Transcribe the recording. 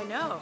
I know.